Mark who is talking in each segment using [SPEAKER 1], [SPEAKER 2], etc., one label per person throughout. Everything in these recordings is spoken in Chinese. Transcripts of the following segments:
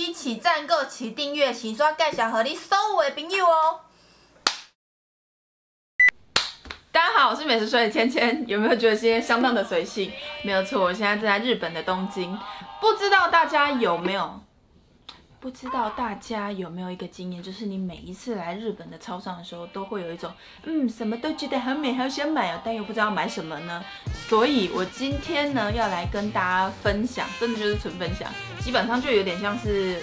[SPEAKER 1] 一起赞、个起订阅，请刷介绍和你所有的朋友哦。大家好，我是美食水的芊芊，有没有觉得今天相当的随性？没有错，我现在正在日本的东京，不知道大家有没有？不知道大家有没有一个经验，就是你每一次来日本的超商的时候，都会有一种，嗯，什么都觉得很美，好想买哦，但又不知道买什么呢？所以我今天呢，要来跟大家分享，真的就是纯分享，基本上就有点像是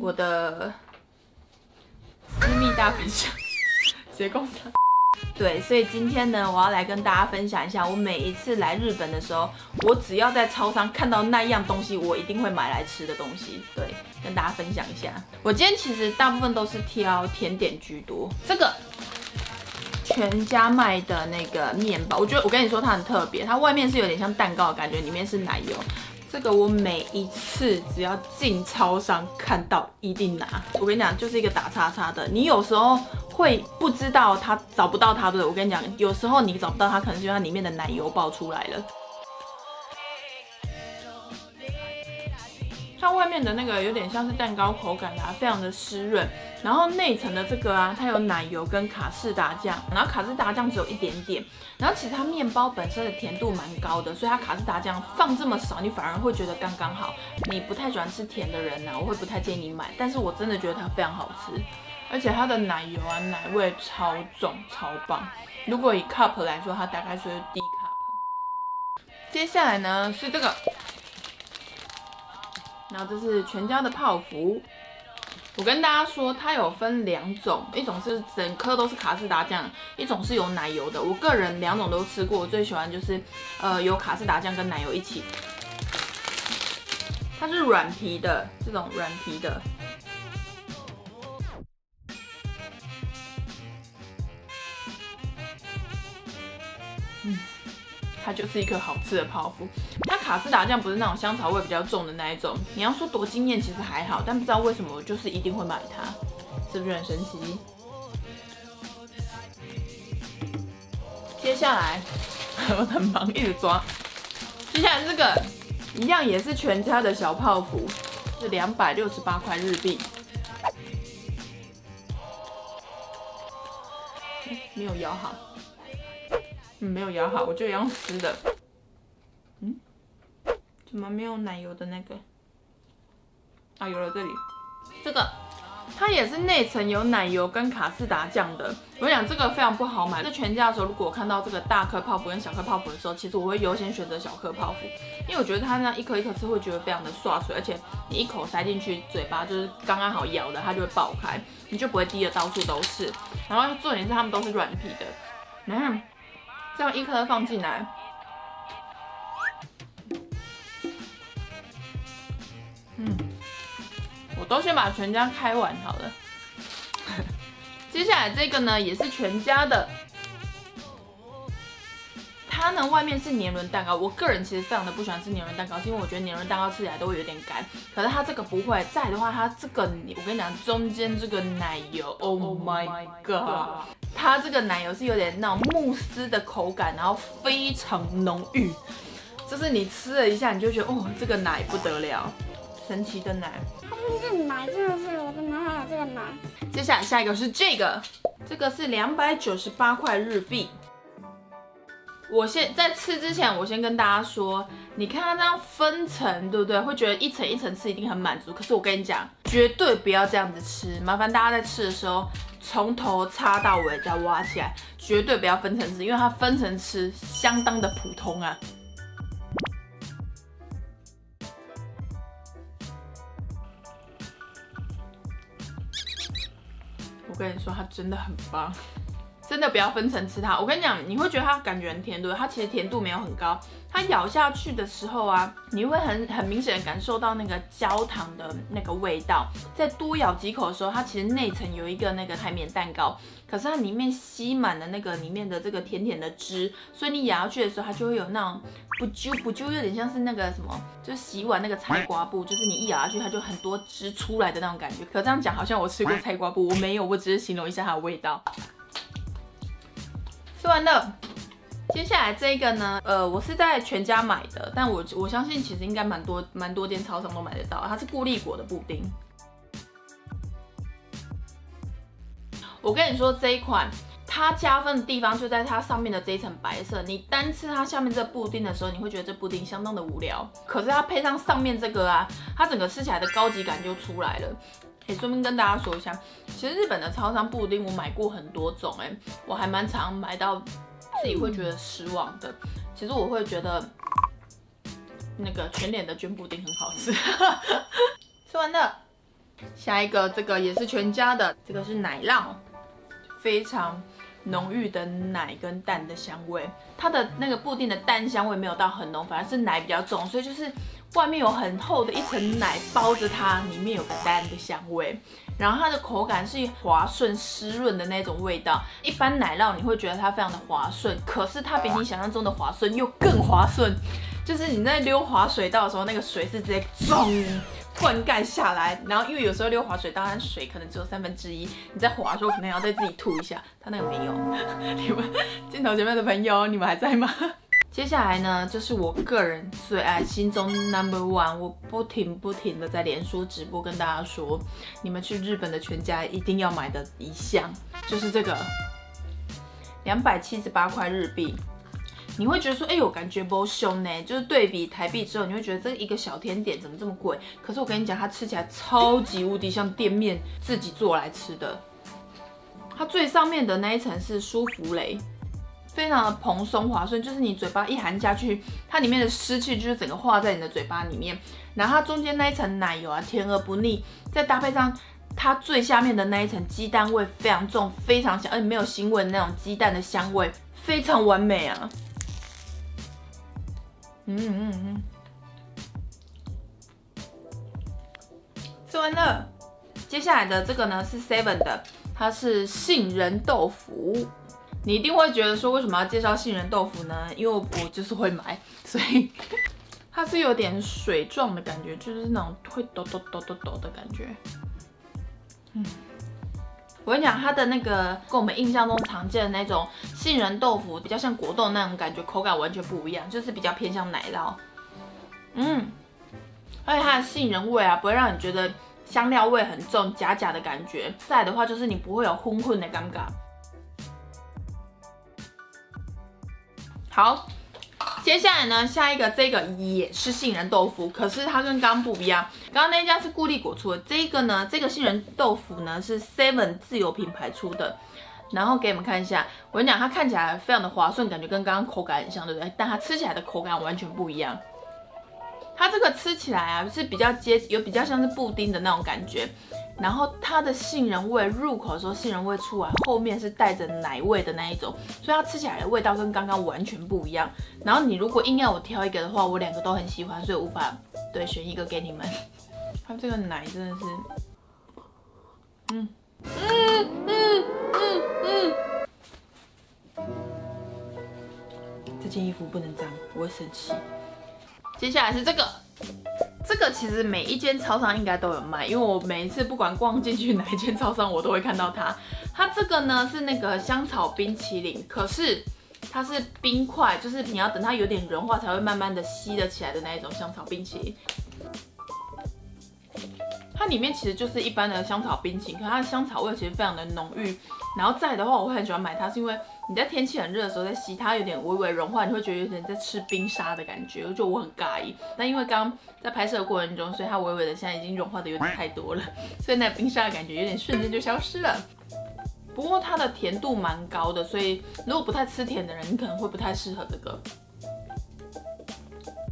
[SPEAKER 1] 我的私密大分享，结构上。对，所以今天呢，我要来跟大家分享一下，我每一次来日本的时候，我只要在超商看到那样东西，我一定会买来吃的东西。对，跟大家分享一下。我今天其实大部分都是挑甜点居多。这个全家卖的那个面包，我觉得我跟你说它很特别，它外面是有点像蛋糕的感觉，里面是奶油。这个我每一次只要进超商看到一定拿。我跟你讲，就是一个打叉叉的。你有时候会不知道它找不到它的？我跟你讲，有时候你找不到它，可能就它里面的奶油爆出来了。它外面的那个有点像是蛋糕口感啊，非常的湿润。然后内层的这个啊，它有奶油跟卡士达酱，然后卡士达酱只有一点点。然后其实它面包本身的甜度蛮高的，所以它卡士达酱放这么少，你反而会觉得刚刚好。你不太喜欢吃甜的人呢，我会不太建议你买。但是我真的觉得它非常好吃，而且它的奶油啊奶味超重超棒。如果以 cup 来说，它大概是 D cup。接下来呢是这个。然后这是全家的泡芙，我跟大家说，它有分两种，一种是整颗都是卡士达酱，一种是有奶油的。我个人两种都吃过，我最喜欢就是呃有卡士达酱跟奶油一起。它是软皮的，这种软皮的。嗯。它就是一颗好吃的泡芙，它卡斯达酱不是那种香草味比较重的那一种。你要说多惊艳，其实还好，但不知道为什么就是一定会买它，是不是很神奇？接下来 我很忙，一直抓。接下来这个一样也是全家的小泡芙，是两百六十八块日币。没有摇好。嗯，没有咬好，我就用湿的。嗯，怎么没有奶油的那个？啊，有了，这里，这个，它也是内层有奶油跟卡士达酱的。我讲这个非常不好买，在全家的时候，如果我看到这个大颗泡芙跟小颗泡芙的时候，其实我会优先选择小颗泡芙，因为我觉得它那一颗一颗吃会觉得非常的刷水，而且你一口塞进去，嘴巴就是刚刚好咬的，它就会爆开，你就不会滴的到处都是。然后重点是它们都是软皮的，嗯。这样一颗放进来，嗯，我都先把全家开完好了。接下来这个呢，也是全家的。它呢，外面是年轮蛋糕。我个人其实非常的不喜欢吃年轮蛋糕，是因为我觉得年轮蛋糕吃起来都会有点干。可是它这个不会。在的话，它这个我跟你讲，中间这个奶油，Oh my god！它这个奶油是有点那种慕斯的口感，然后非常浓郁。就是你吃了一下，你就觉得哦，这个奶不得了，神奇的奶。
[SPEAKER 2] 它这个奶真的是我的妈呀，这个奶。
[SPEAKER 1] 接下来下一个是这个，这个是两百九十八块日币。我先在吃之前，我先跟大家说，你看它这样分层，对不对？会觉得一层一层吃一定很满足。可是我跟你讲，绝对不要这样子吃。麻烦大家在吃的时候，从头擦到尾再挖起来，绝对不要分层吃，因为它分层吃相当的普通啊。我跟你说，它真的很棒。真的不要分层吃它，我跟你讲，你会觉得它感觉很甜，对它其实甜度没有很高。它咬下去的时候啊，你会很很明显的感受到那个焦糖的那个味道。再多咬几口的时候，它其实内层有一个那个海绵蛋糕，可是它里面吸满了那个里面的这个甜甜的汁，所以你咬下去的时候，它就会有那种不揪不揪，有点像是那个什么，就是洗碗那个菜瓜布，就是你一咬下去，它就很多汁出来的那种感觉。可这样讲好像我吃过菜瓜布，我没有，我只是形容一下它的味道。吃完了，接下来这个呢，呃，我是在全家买的，但我我相信其实应该蛮多蛮多间超商都买得到，它是固力果的布丁。我跟你说这一款，它加分的地方就在它上面的这一层白色。你单吃它下面这布丁的时候，你会觉得这布丁相当的无聊。可是它配上上面这个啊，它整个吃起来的高级感就出来了。哎，顺便跟大家说一下，其实日本的超商布丁我买过很多种，哎，我还蛮常买到。自己会觉得失望的，其实我会觉得那个全脸的卷布丁很好吃。吃完了，下一个这个也是全家的，这个是奶酪，非常浓郁的奶跟蛋的香味。它的那个布丁的蛋香味没有到很浓，反而是奶比较重，所以就是外面有很厚的一层奶包着它，里面有个蛋的香味。然后它的口感是滑顺湿润的那种味道，一般奶酪你会觉得它非常的滑顺，可是它比你想象中的滑顺又更滑顺，就是你在溜滑水道的时候，那个水是直接咚灌溉下来，然后因为有时候溜滑水当然水可能只有三分之一，你在滑的时候可能要再自己吐一下，它那个没有。你们镜头前面的朋友，你们还在吗？接下来呢，就是我个人最爱、心中 number one，我不停不停的在连书直播跟大家说，你们去日本的全家一定要买的一项，就是这个两百七十八块日币。你会觉得说，哎呦，感觉不凶呢，就是对比台币之后，你会觉得这一个小甜点怎么这么贵？可是我跟你讲，它吃起来超级无敌像店面自己做来吃的。它最上面的那一层是舒芙蕾。非常的蓬松滑顺，就是你嘴巴一含下去，它里面的湿气就是整个化在你的嘴巴里面。然后它中间那一层奶油啊，甜而不腻，再搭配上它最下面的那一层鸡蛋味非常重，非常香，而且没有腥味的那种鸡蛋的香味，非常完美啊！嗯嗯嗯，吃完了，接下来的这个呢是 Seven 的，它是杏仁豆腐。你一定会觉得说，为什么要介绍杏仁豆腐呢？因为我就是会买，所以它是有点水状的感觉，就是那种会抖抖抖抖抖的感觉。嗯，我跟你讲，它的那个跟我们印象中常见的那种杏仁豆腐，比较像果冻那种感觉，口感完全不一样，就是比较偏向奶酪。嗯，而且它的杏仁味啊，不会让你觉得香料味很重，假假的感觉。再的话，就是你不会有昏昏的尴尬。好，接下来呢，下一个这个也是杏仁豆腐，可是它跟刚刚不一样。刚刚那家是固力果出的，这个呢，这个杏仁豆腐呢是 Seven 自有品牌出的。然后给你们看一下，我跟你讲，它看起来非常的滑顺，感觉跟刚刚口感很像，对不对？但它吃起来的口感完全不一样。它这个吃起来啊是比较接，有比较像是布丁的那种感觉。然后它的杏仁味入口的时候，杏仁味出来，后面是带着奶味的那一种，所以它吃起来的味道跟刚刚完全不一样。然后你如果硬要我挑一个的话，我两个都很喜欢，所以无法对选一个给你们。它这个奶真的是，嗯嗯嗯嗯嗯，这件衣服不能脏，我会生气。接下来是这个。这个其实每一间超商应该都有卖，因为我每一次不管逛进去哪一间超商，我都会看到它。它这个呢是那个香草冰淇淋，可是它是冰块，就是你要等它有点融化才会慢慢的吸得起来的那一种香草冰淇淋。它里面其实就是一般的香草冰淇淋，可它的香草味其实非常的浓郁。然后再的话，我会很喜欢买它，是因为你在天气很热的时候在吸它，有点微微融化，你会觉得有点在吃冰沙的感觉，就我很尬意。但因为刚刚在拍摄的过程中，所以它微微的现在已经融化的有点太多了，所以那冰沙的感觉有点瞬间就消失了。不过它的甜度蛮高的，所以如果不太吃甜的人，你可能会不太适合这个。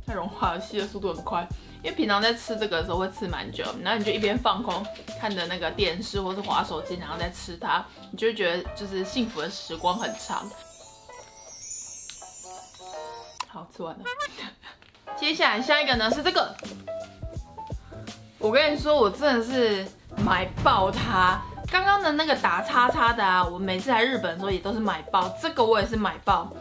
[SPEAKER 1] 太融化了，吸的速度很快。因为平常在吃这个的时候会吃蛮久，然后你就一边放空看着那个电视或是滑手机，然后再吃它，你就觉得就是幸福的时光很长。好吃完了，接下来下一个呢是这个，我跟你说我真的是买爆它。刚刚的那个打叉叉的啊，我每次来日本的时候也都是买爆，这个我也是买爆。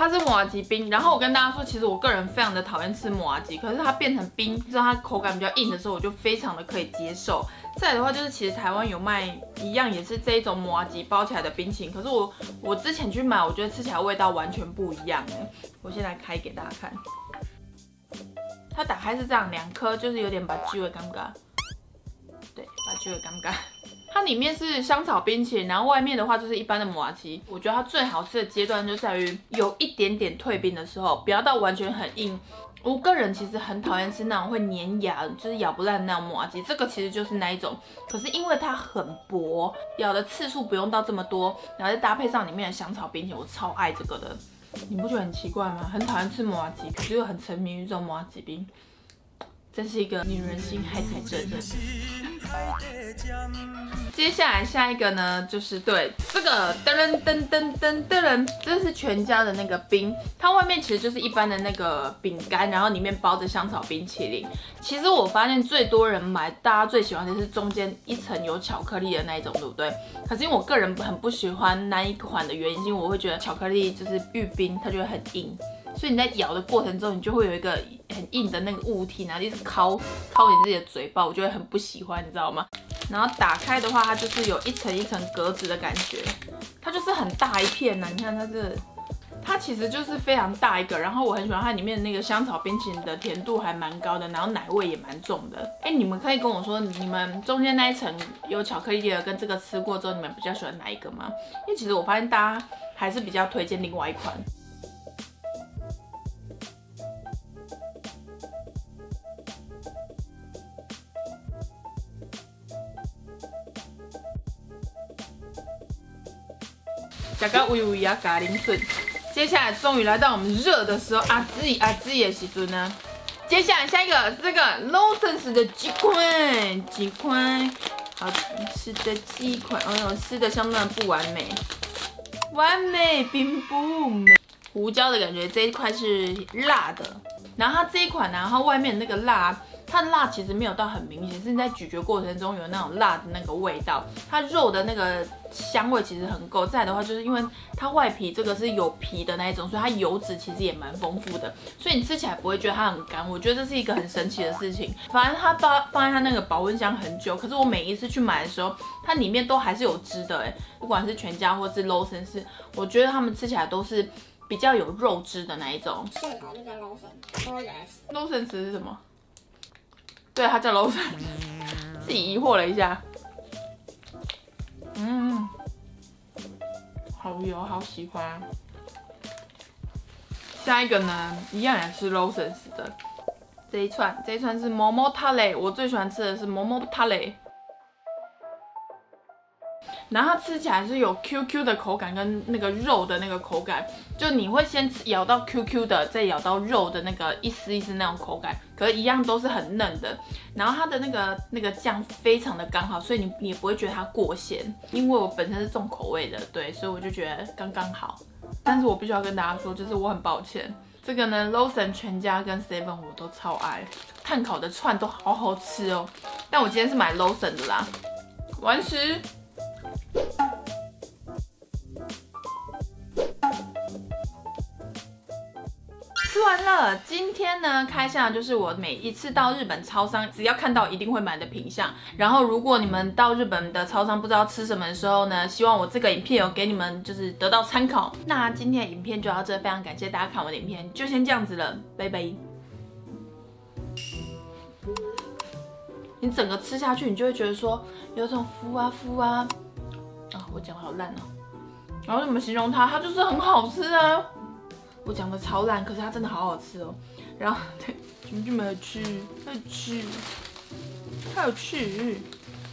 [SPEAKER 1] 它是马吉冰，然后我跟大家说，其实我个人非常的讨厌吃马吉，可是它变成冰，知道它口感比较硬的时候，我就非常的可以接受。再来的话就是，其实台湾有卖一样也是这一种麻吉包起来的冰淇淋，可是我我之前去买，我觉得吃起来味道完全不一样哎。我现在开给大家看，它打开是这样，两颗就是有点把鸡尾尴尬，对，把鸡尾尴尬。它里面是香草冰淇淋，然后外面的话就是一般的麻吉。我觉得它最好吃的阶段就在于有一点点退冰的时候，不要到完全很硬。我个人其实很讨厌吃那种会粘牙，就是咬不烂那种麻吉。这个其实就是那一种，可是因为它很薄，咬的次数不用到这么多，然后再搭配上里面的香草冰淇淋，我超爱这个的。你不觉得很奇怪吗？很讨厌吃麻吉，可是又很沉迷于这种麻吉冰。真是一个女人心害太真了。接下来下一个呢，就是对这个噔噔噔噔噔噔，这是全家的那个冰，它外面其实就是一般的那个饼干，然后里面包着香草冰淇淋。其实我发现最多人买，大家最喜欢的是中间一层有巧克力的那一种，对不对？可是因为我个人很不喜欢那一款的原因，因为我会觉得巧克力就是玉冰，它就会很硬。所以你在咬的过程中，你就会有一个很硬的那个物体，然后一直敲敲你自己的嘴巴，我就会很不喜欢，你知道吗？然后打开的话，它就是有一层一层格子的感觉，它就是很大一片呐。你看它这，它其实就是非常大一个。然后我很喜欢它里面那个香草冰淇淋的甜度还蛮高的，然后奶味也蛮重的。哎，你们可以跟我说，你们中间那一层有巧克力的跟这个吃过之后，你们比较喜欢哪一个吗？因为其实我发现大家还是比较推荐另外一款。加个微微啊咖喱粉，接下来终于来到我们热的时候，阿兹阿兹也时阵呢。接下来下一个是这个 Lawson's 的鸡块，鸡块，好吃的鸡块，哎呦，吃的相当的不完美，完美并不美，胡椒的感觉，这一块是辣的，然后它这一款呢，它外面那个辣。它的辣其实没有到很明显，是你在咀嚼过程中有那种辣的那个味道。它肉的那个香味其实很够。再的话，就是因为它外皮这个是有皮的那一种，所以它油脂其实也蛮丰富的，所以你吃起来不会觉得它很干。我觉得这是一个很神奇的事情。反正它放放在它那个保温箱很久，可是我每一次去买的时候，它里面都还是有汁的。哎，不管是全家或是 loson 是我觉得他们吃起来都是比较有肉汁的那一种。
[SPEAKER 2] 是的，就叫 Lawson。
[SPEAKER 1] Lawson 是什么？对，它叫 Lawson，自己疑惑了一下。嗯，好油，好喜欢。下一个呢，一样也是 Lawson 的这一串，这一串是毛毛塔雷，我最喜欢吃的是毛毛塔雷。然后它吃起来是有 Q Q 的口感跟那个肉的那个口感，就你会先咬到 Q Q 的，再咬到肉的那个一丝一丝那种口感，可是一样都是很嫩的。然后它的那个那个酱非常的刚好，所以你你也不会觉得它过咸，因为我本身是重口味的，对，所以我就觉得刚刚好。但是我必须要跟大家说，就是我很抱歉，这个呢，Lawson 全家跟 Seven 我都超爱，碳烤的串都好好吃哦。但我今天是买 Lawson 的啦，完食。吃完了，今天呢开箱就是我每一次到日本超商，只要看到一定会买的品相。然后如果你们到日本的超商不知道吃什么的时候呢，希望我这个影片有给你们就是得到参考。那今天的影片就到这，非常感谢大家看我的影片，就先这样子了，拜拜。你整个吃下去，你就会觉得说有种敷啊敷啊。我讲好烂哦。然后怎么形容它？它就是很好吃啊。我讲的超烂，可是它真的好好吃哦。然后对，你就没有吃，有吃，还有吃。